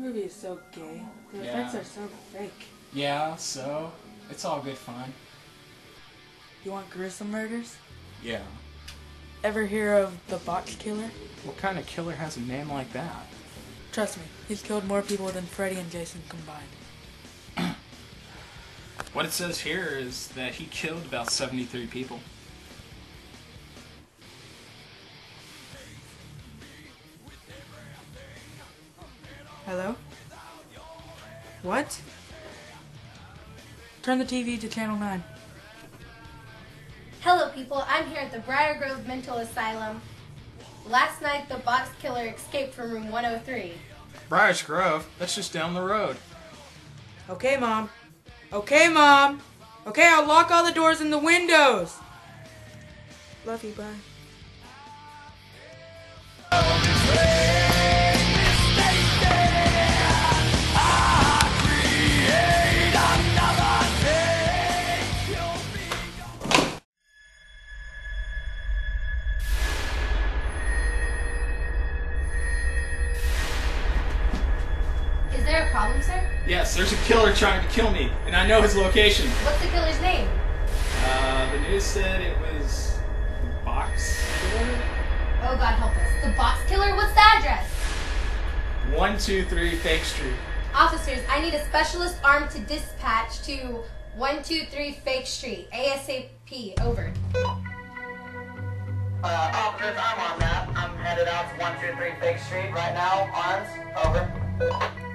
movie is so gay. The Yeah. effects are so fake. Yeah, so it's all good fun. You want gruesome murders? Yeah. Ever hear of the box killer? What kind of killer has a name like that? Trust me, he's killed more people than Freddy and Jason combined. What it says here is that he killed about 73 people. Hello? What? Turn the TV to channel 9. Hello, people. I'm here at the Briar Grove Mental Asylum. Last night, the box killer escaped from room 103. Briars Grove, that's just down the road. Okay, Mom. Okay, Mom. Okay, I'll lock all the doors and the windows. Love you, bye. There a problem, sir? Yes, there's a killer trying to kill me, and I know his location. What's the killer's name? Uh, the news said it was the box killer. Oh, God help us. The box killer? What's the address? 123 Fake Street. Officers, I need a specialist armed to dispatch to 123 Fake Street. ASAP. Over. Uh, officers, I'm on that. I'm headed out to 123 Fake Street right now. Arms, over.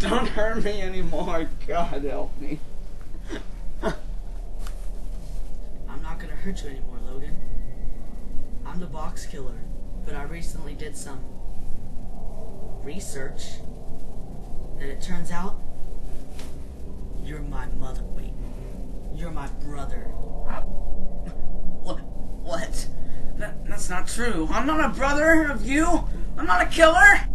Don't hurt me anymore. God help me. I'm not gonna hurt you anymore, Logan. I'm the box killer, but I recently did some research, and it turns out you're my mother. Wait, you're my brother. What? What? That, that's not true. I'm not a brother of you. I'm not a killer.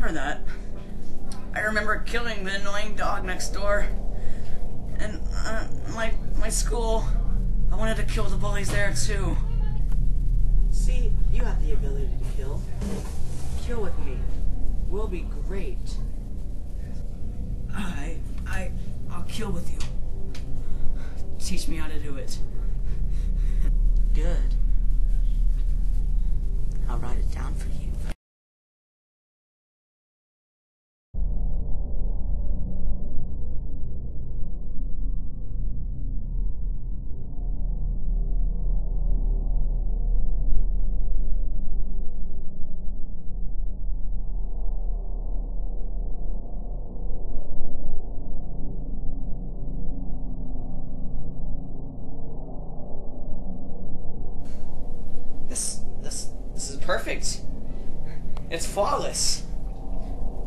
Remember that. I remember killing the annoying dog next door. And uh, my my school. I wanted to kill the bullies there too. See, you have the ability to kill. Kill with me. We'll be great. I I I'll kill with you. Teach me how to do it. Good. I'll write it down for you. Perfect. It's flawless.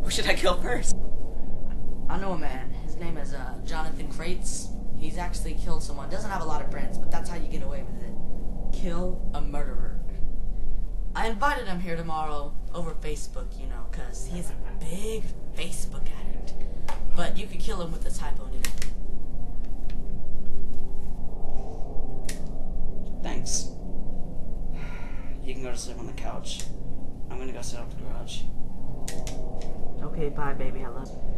Who should I kill first? I know a man. His name is uh, Jonathan Crates. He's actually killed someone. Doesn't have a lot of friends, but that's how you get away with it. Kill a murderer. I invited him here tomorrow over Facebook, you know, because he's a big Facebook addict. But you could kill him with a typo in to sleep on the couch. I'm gonna go set up the garage. Okay, bye, baby. I love you.